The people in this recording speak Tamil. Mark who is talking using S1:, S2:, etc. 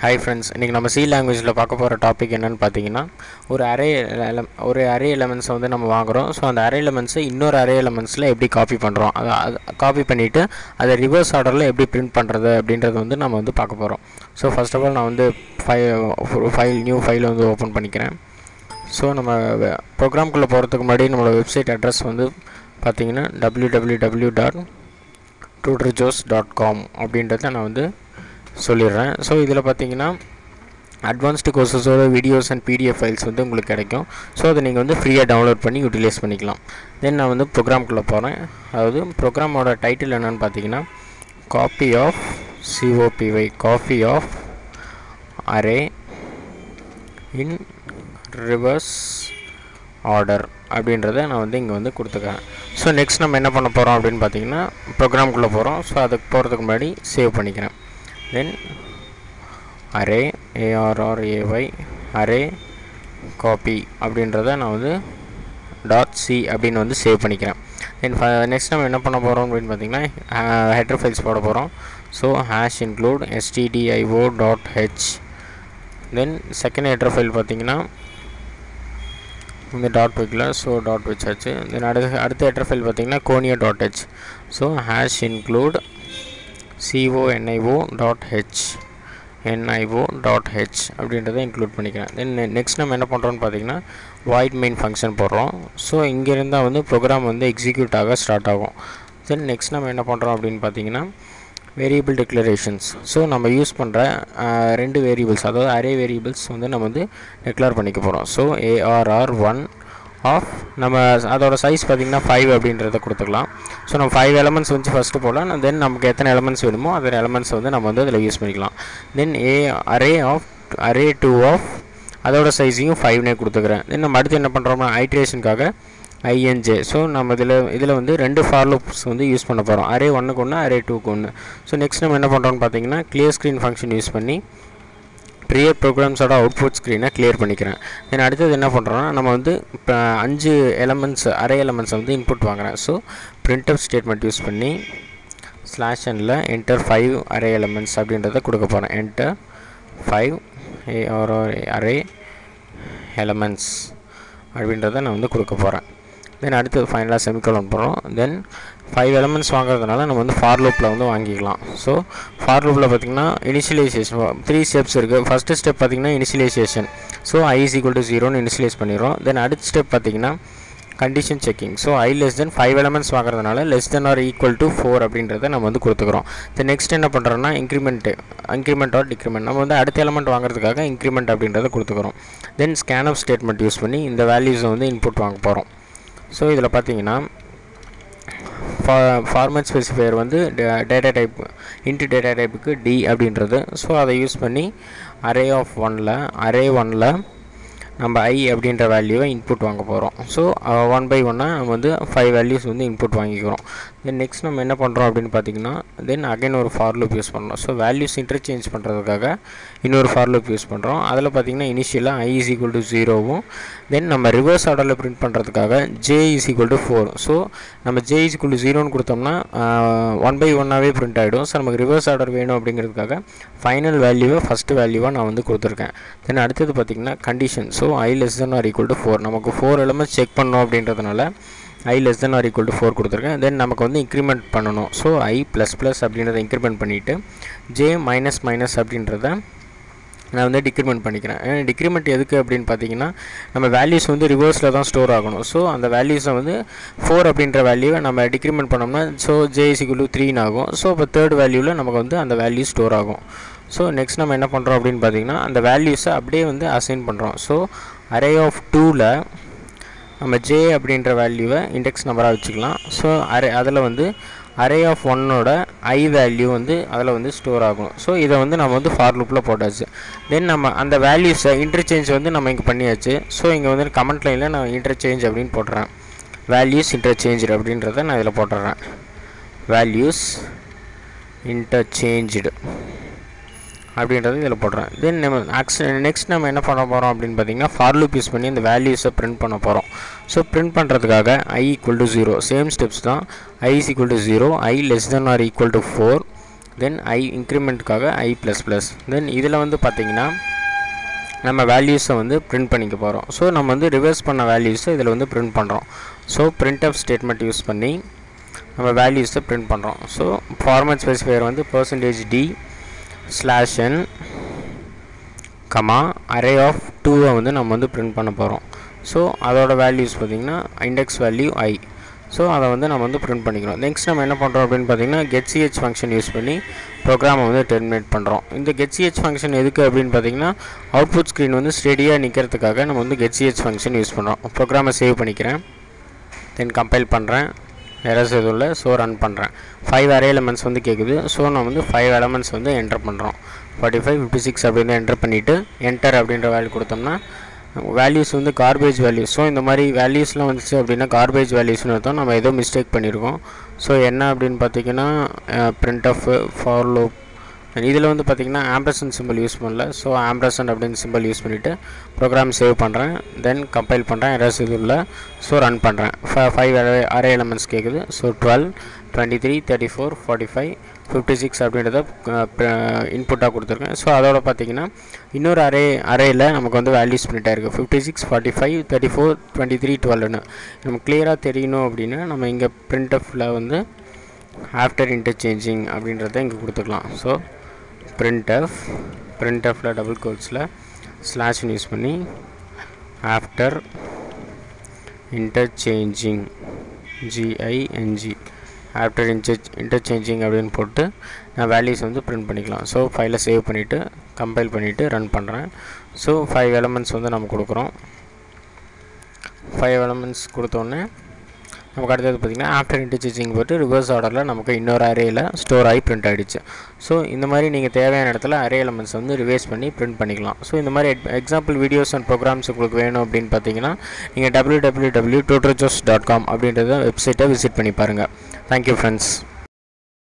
S1: ஹாய் ஃப்ரெண்ட்ஸ் இன்றைக்கி நம்ம சி லாங்குவேஜில் பார்க்க போகிற டாபிக் என்னென்னு பார்த்தீங்கன்னா ஒரு அரே ஒரு அரே எலமெண்ட்ஸை வந்து நம்ம வாங்குகிறோம் ஸோ அந்த அரே எலமெண்ட்ஸை இன்னொரு அரே எலமெண்ட்ஸில் எப்படி காப்பி பண்ணுறோம் அதை காப்பி பண்ணிவிட்டு அதை ரிவர்ஸ் ஆர்டரில் எப்படி பிரிண்ட் பண்ணுறது அப்படின்றது வந்து நம்ம வந்து பார்க்க போகிறோம் ஸோ ஃபர்ஸ்ட் ஆஃப் ஆல் நான் வந்து ஃபை ஃபைல் நியூ ஃபைல் வந்து ஓப்பன் பண்ணிக்கிறேன். ஸோ நம்ம ப்ரோக்ராம்குள்ளே போகிறதுக்கு முன்னாடி நம்மளோட வெப்சைட் அட்ரஸ் வந்து பார்த்திங்கன்னா டபிள்யூ டபிள்யூ டபிள்யூ டாட் டூட்ரிஜோஸ் டாட் காம் அப்படின்றத நான் வந்து சொல்லிடுறேன். ஸோ இதில் பார்த்தீங்கன்னா அட்வான்ஸ்டு கோர்சஸோட வீடியோஸ் அண்ட் பிடிஎஃப் ஃபைல்ஸ் வந்து உங்களுக்கு கிடைக்கும். ஸோ அதை நீங்கள் வந்து ஃப்ரீயாக டவுன்லோட் பண்ணி யூட்டிலைஸ் பண்ணிக்கலாம். தென் நான் வந்து ப்ரோக்ராம்குள்ளே போகிறேன் அதாவது ப்ரோக்ராமோட டைட்டில் என்னென்னு பார்த்தீங்கன்னா copy of C O P Y copy of array in reverse order அப்படின்றத நான் வந்து இங்கே வந்து கொடுத்துக்கிறேன். ஸோ நெக்ஸ்ட் நம்ம என்ன பண்ண போகிறோம் அப்படின்னு பார்த்தீங்கன்னா ப்ரோக்ராம்குள்ளே போகிறோம் ஸோ அதுக்கு போகிறதுக்கு முன்னாடி சேவ் பண்ணிக்கிறேன். Then array A R R A Y array copy அப்படின்றத நான் வந்து டாட் சி அப்படின்னு வந்து சேவ் பண்ணிக்கிறேன். தென் நெக்ஸ்ட் நம்ம என்ன பண்ண போகிறோம் அப்படின்னு பார்த்தீங்கன்னா ஹெட்ரு ஃபைல்ஸ் போட போகிறோம் so hash include S T D I O dot H then second header file பார்த்தீங்கன்னா இந்த டாட் வைக்கல ஸோ டாட் வச்சாச்சு. தென் அடுத்த அடுத்த ஹெட்ரு ஃபைல் பார்த்தீங்கன்னா கோனியா dot H so hash include C O N I O dot H N I O dot H அப்படின்றத இன்க்ளூட் பண்ணிக்கிறேன். தென் நெக்ஸ்ட் நம்ம என்ன பண்ணுறோம்னு பார்த்தீங்கன்னா வாய்ட் மெயின் ஃபங்க்ஷன் போடுறோம். ஸோ இங்கேருந்தால் வந்து ப்ரோக்ராம் வந்து எக்ஸிக்யூட் ஆக ஸ்டார்ட் ஆகும். தென் நெக்ஸ்ட் நம்ம என்ன பண்ணுறோம் அப்படின்னு பார்த்தீங்கன்னா வேரியபிள் டிக்ளரேஷன்ஸ் ஸோ நம்ம யூஸ் பண்ணுற ரெண்டு வேரியபிள்ஸ் அதாவது அரே வேரியபிள்ஸ் வந்து நம்ம வந்து டிக்ளேர் பண்ணிக்க போகிறோம் ஸோ ஏஆர்ஆர் ஒன் ஆஃப் நம்ம அதோட சைஸ் பார்த்திங்கன்னா ஃபைவ் அப்படின்றத கொடுத்துக்கலாம். ஸோ நம்ம ஃபைவ் எலமெண்ட்ஸ் வந்து ஃபஸ்ட்டு போடலாம். தென் நமக்கு எத்தனை எலமெண்ட்ஸ் வேணுமோ அதர் எலமெண்ட்ஸ் வந்து நம்ம வந்து அதில் யூஸ் பண்ணிக்கலாம். Then a array of array two of அதோட சைஸையும் ஃபைவ்னே கொடுத்துக்கிறேன். தென் நம்ம அடுத்து என்ன பண்ணுறோம்னா ஐட்ரேஷனுக்காக ஐஎன்ஜே ஸோ நம்ம இதில் இதில் வந்து ரெண்டு ஃபார்லூப்ஸ் வந்து யூஸ் பண்ண போகிறோம் அரே ஒன்றுக்கு ஒன்று அரே டூக்கு ஒன்று ஸோ நெக்ஸ்ட் நம்ம என்ன பண்ணுறோம்னு பார்த்தீங்கன்னா கிளியர் ஸ்க்ரீன் ஃபங்க்ஷன் யூஸ் பண்ணி ப்ரியர் ப்ரோக்ராம்ஸோட அவுட்புட் ஸ்க்ரீனை கிளியர் பண்ணிக்கிறேன். தென் அடுத்தது என்ன பண்ணுறோன்னா நம்ம வந்து இப்போ அஞ்சு எலமெண்ட்ஸ் அரே எலமெண்ட்ஸ் வந்து இன்புட் வாங்குகிறேன் ஸோ பிரிண்டப் ஸ்டேட்மெண்ட் யூஸ் பண்ணி slash until enter five array elements அப்படின்றத கொடுக்க போகிறேன் என்டர் ஃபைவ் ஒரு அரே எலமெண்ட்ஸ் அப்படின்றத நான் வந்து கொடுக்க போகிறேன் தென் அடுத்து ஃபைனலாக செமிகோலன் போகிறோம் தென் ஃபைவ் எலமெண்ட்ஸ் வாங்குறதுனால நம்ம வந்து ஃபார் லூப்பில் வந்து வாங்கிக்கலாம். ஸோ ஃபார் லூப்பில் பார்த்திங்கன்னா இனிஷியலைசேஷன் த்ரீ ஸ்டெப்ஸ் இருக்குது ஃபஸ்ட்டு ஸ்டெப் பார்த்திங்கன்னா initialization so I is equal to ஜீரோன்னு இனிஷியலைஸ் பண்ணிடுறோம். தென் அடுத்த ஸ்டெப் பார்த்திங்கன்னா condition checking so I less than five elements வாங்குறதுனால less than or equal to four அப்படின்றத நம்ம வந்து கொடுத்துக்கிறோம். தென் நெக்ஸ்ட் என்ன பண்ணுறோன்னா இன்க்ரிமெண்ட்டு இன்க்ரிமெண்ட் ஆர் டிக்ரிமெண்ட் நம்ம வந்து அடுத்த எலமெண்ட் வாங்குறதுக்காக இன்க்ரிமெண்ட் அப்படின்றத கொடுத்துக்கிறோம். Then scan of statement use பண்ணி இந்த வேல்யூஸை வந்து இன்புட் வாங்க போகிறோம் ஸோ இதில் பார்த்தீங்கன்னா ஃபா ஃபார்மேட் ஸ்பெசிஃபையர் வந்து டேட்டா டைப் இன்ட்டு டேட்டா டைப்புக்கு டி அப்படின்றது. ஸோ அதை யூஸ் பண்ணி அரே ஆஃப் ஒனில் அரே ஒனில் நம்ம ஐ அப்படின்ற வேல்யூவை இன்புட் வாங்க போகிறோம் ஸோ ஒன் பை ஒன்னாக நம்ம வந்து ஃபைவ் வேல்யூஸ் வந்து இன்புட் வாங்கிக்கிறோம். தென் நெக்ஸ்ட் நம்ம என்ன பண்ணுறோம் அப்படின்னு பார்த்தீங்கன்னா தென் அகைன் ஒரு ஃபார் லூப் யூஸ் பண்ணுறோம் ஸோ வேல்யூஸ் இன்டர்சேஞ்ச் பண்ணுறதுக்காக இன்னொரு ஃபார் லூப் யூஸ் பண்ணுறோம் அதில் பார்த்தீங்கன்னா இனிஷியலாக ஐ இஸ் ஈக்குவல் டு ஜீரோவும் தென் நம்ம ரிவர்ஸ் ஆர்டரில் பிரிண்ட் பண்ணுறதுக்காக J is equal to four so நம்ம ஜே இஸ் ஈக்குவல் டு ஜீரோன்னு கொடுத்தோம்னா ஒன் பை ஒன்னாகவே பிரிண்ட் ஆகிடும் ஸோ நமக்கு ரிவர்ஸ் ஆர்டர் வேணும் அப்படிங்கிறதுக்காக ஃபைனல் வேல்யூவை ஃபஸ்ட்டு வேல்யூவாக நான் வந்து கொடுத்துருக்கேன். தென் அடுத்தது பார்த்திங்கன்னா condition so I less than or equal to four நமக்கு ஃபோர் எலமெண்ட்ஸ் செக் பண்ணோம் அப்படின்றதுனால I less than or equal to four கொடுத்துருக்கேன். தென் நமக்கு வந்து இன்க்ரிமெண்ட் பண்ணணும். ஸோ ஐ ப்ளஸ் ப்ளஸ் அப்படின்றத இன்க்ரிமெண்ட் பண்ணிவிட்டு ஜே மைனஸ் மைனஸ் அப்படின்றத நான் வந்து டிக்ரிமெண்ட் பண்ணிக்கிறேன். டிக்ரிமெண்ட் எதுக்கு அப்படின்னு பார்த்தீங்கன்னா நம்ம வேல்யூஸ் வந்து ரிவர்ஸில் தான் ஸ்டோர் ஆகணும். ஸோ அந்த வேல்யூஸை வந்து ஃபோர் அப்படின்ற வேல்யூவை நம்ம டிக்ரிமெண்ட் பண்ணோம்னா ஸோ ஜே இசிக்குலு த்ரீன்னு ஆகும். ஸோ இப்போ தேர்ட் வேல்யூவில் நமக்கு வந்து அந்த வேல்யூ ஸ்டோர் ஆகும். ஸோ நெக்ஸ்ட் நம்ம என்ன பண்ணுறோம் அப்படின்னு பார்த்தீங்கன்னா அந்த வேல்யூஸை அப்படியே வந்து அசைன் பண்ணுறோம் ஸோ அரே ஆஃப் டூவில் நம்ம ஜே அப்படின்ற வேல்யூவை இண்டெக்ஸ் நம்பராக வச்சுக்கலாம். ஸோ அரே அதில் வந்து அரே ஆஃப் ஒன்னோட ஐ வேல்யூ வந்து அதில் வந்து ஸ்டோர் ஆகும். ஸோ இதை வந்து நம்ம வந்து ஃபார் லூப்பில் போட்டாச்சு. தென் நம்ம அந்த வேல்யூஸை இன்டர்சேஞ்ச் வந்து நம்ம இங்கே பண்ணியாச்சு. ஸோ இங்கே வந்து கமெண்ட் லைனில் நான் இன்டர்சேஞ்ச் அப்படின்னு போட்டுறேன். வேல்யூஸ் இன்டர்சேஞ்ச் அப்படின்றத நான் இதில் போட்டுறேன். வேல்யூஸ் இன்டர்சேஞ்சு அப்படின்றது இதில் போடுறேன். தென் நம்ம நெக்ஸ்ட் நம்ம என்ன பண்ண போகிறோம் அப்படின்னு பார்த்தீங்கன்னா ஃபார் லூப் யூஸ் பண்ணி இந்த வேல்யூஸை பிரிண்ட் பண்ண போகிறோம் ஸோ பிரிண்ட் பண்ணுறதுக்காக I equal to zero same steps தான். I is equal to zero I less than or equal to four then I இன்க்ரிமெண்ட்டுக்காக I plus plus then இதில் வந்து பார்த்திங்கன்னா நம்ம வேல்யூஸை வந்து பிரிண்ட் பண்ணிக்க போகிறோம் ஸோ நம்ம வந்து ரிவர்ஸ் பண்ண வேல்யூஸை இதில் வந்து பிரிண்ட் பண்ணுறோம் ஸோ பிரிண்ட் அப் ஸ்டேட்மெண்ட் யூஸ் பண்ணி நம்ம வேல்யூஸை பிரிண்ட் பண்ணுறோம் ஸோ ஃபார்மேட் ஸ்பெசிஃபையர் வந்து percentage D slash N comma array of டூவை வந்து நம்ம வந்து பிரிண்ட் பண்ண போகிறோம் ஸோ அதோட வேல்யூஸ் பார்த்திங்கன்னா இண்டெக்ஸ் வேல்யூ ஐ ஸோ அதை வந்து நம்ம வந்து பிரிண்ட் பண்ணிக்கிறோம். நெக்ஸ்ட் நம்ம என்ன பண்ணுறோம் அப்படின்னு பார்த்தீங்கன்னா கெட்சிஹெச் ஃபங்க்ஷன் யூஸ் பண்ணி ப்ரோக்ராமை வந்து டெர்மினேட் பண்ணுறோம் இந்த கெட்சிஹெச் ஃபங்க்ஷன் எதுக்கு அப்படின்னு பார்த்தீங்கன்னா அவுட்புட் ஸ்க்ரீன் வந்து ஸ்டெடியாக நிற்கிறதுக்காக நம்ம வந்து கெட்சிஹெச் ஃபங்க்ஷன் யூஸ் பண்ணுறோம் ப்ரோக்ராமை சேவ் பண்ணிக்கிறேன். தென் கம்பைல் பண்ணுறேன் எரர்ஸ் எதுவும் இல்லை ஸோ ரன் பண்ணுறேன் ஃபைவ் அரே எலமெண்ட்ஸ் வந்து கேட்குது ஸோ நான் வந்து ஃபைவ் எலமெண்ட்ஸ் வந்து என்டர் பண்ணுறோம் ஃபார்ட்டி ஃபைவ் ஃபிஃப்டி சிக்ஸ் அப்படின்னு என்டர் பண்ணிவிட்டு என்டர் அப்படின்ற வேல்யூ கொடுத்தோம்னா வேல்யூஸ் வந்து கார்பேஜ் வேல்யூஸ் ஸோ இந்த மாதிரி வேல்யூஸ்லாம் வந்துச்சு அப்படின்னா கார்பேஜ் வேல்யூஸ்னு அர்த்தம் நம்ம ஏதோ மிஸ்டேக் பண்ணியிருக்கோம் ஸோ என்ன அப்படின்னு பார்த்தீங்கன்னா பிரிண்ட் ஆஃப் ஃபார் இதில் வந்து பார்த்திங்கன்னா ஆம்ப்ரசன் சிம்பிள் யூஸ் பண்ணல. ஸோ ஆம்ப்ரசன் அப்படின்னு சிம்பிள் யூஸ் பண்ணிவிட்டு ப்ரோக்ராம் சேவ் பண்ணுறேன் தென் கம்பைல் பண்ணுறேன் எரர்ஸ் இது இல்லை. ஸோ ரன் பண்ணுறேன் ஃபைவ் அரே எலமெண்ட்ஸ் கேட்குது so twelve twenty three thirty four forty five fifty six அப்படின்றத இன்புட்டாக கொடுத்துருக்கேன். ஸோ அதோட பார்த்தீங்கன்னா இன்னொரு அரே அரேயில் நமக்கு வந்து வேல்யூஸ் பிரிண்ட் இருக்குது fifty six forty five thirty four twenty three டுவெல்னு நமக்கு கிளியராக தெரியணும் அப்படின்னா நம்ம இங்கே பிரிண்ட் அஃபில் வந்து ஆஃப்டர் இன்டர்சேஞ்சிங் அப்படின்றத இங்கே கொடுத்துக்கலாம். ஸோ printf printfல டபுள் கோட்ஸில் ஸ்லாஷ்னு யூஸ் பண்ணி after interchanging G I N G after inter interchanging அப்படின்னு போட்டு நான் வேல்யூஸ் வந்து பிரிண்ட் பண்ணிக்கலாம். ஸோ ஃபைலை சேவ் பண்ணிவிட்டு கம்பைல் பண்ணிவிட்டு ரன் பண்ணுறேன் ஸோ ஃபைவ் எலமெண்ட்ஸ் வந்து நம்ம கொடுக்குறோம். ஃபைவ் எலமெண்ட்ஸ் கொடுத்தோன்னே நமக்கு அடுத்தது பார்த்திங்கன்னா ஆஃப்டர் இன்டர்சேஞ்சிங் போட்டு ரிவர்ஸ் ஆர்டரில் நமக்கு இன்னொரு அரேயில் ஸ்டோர் ஆகி பிரிண்ட் ஆகிடுச்சு ஸோ இந்த மாதிரி நீங்கள் தேவையான இடத்துல அரே எலமெண்ட்ஸ் வந்து ரிவைஸ் பண்ணி பிரிண்ட் பண்ணிக்கலாம். ஸோ இந்த மாதிரி எக்ஸாம்பிள் வீடியோஸ் அண்ட் ப்ரோக்ராம்ஸ் உங்களுக்கு வேணும் அப்படின்னு பார்த்தீங்கன்னா நீங்கள் W W W dot com அப்படின்றத வெப்சைட்டை விசிட் பண்ணி பாருங்கள் தேங்க்யூ ஃப்ரெண்ட்ஸ்